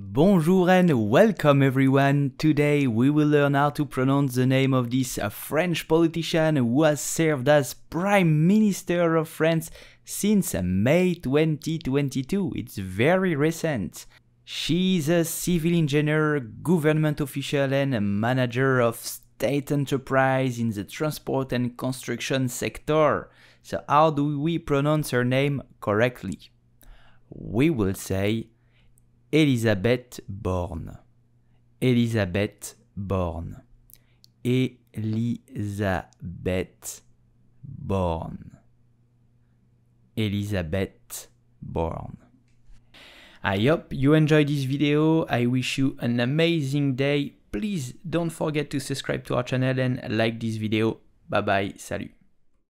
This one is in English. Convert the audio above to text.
Bonjour and welcome everyone. Today we will learn how to pronounce the name of this uh, French politician who has served as Prime Minister of France since May 2022. It's very recent. She's a civil engineer, government official, and manager of state enterprise in the transport and construction sector. So, how do we pronounce her name correctly? We will say Elisabeth Borne. Elisabeth Borne. Elisabeth Borne. Elisabeth Borne. I hope you enjoyed this video. I wish you an amazing day. Please don't forget to subscribe to our channel and like this video. Bye bye. Salut.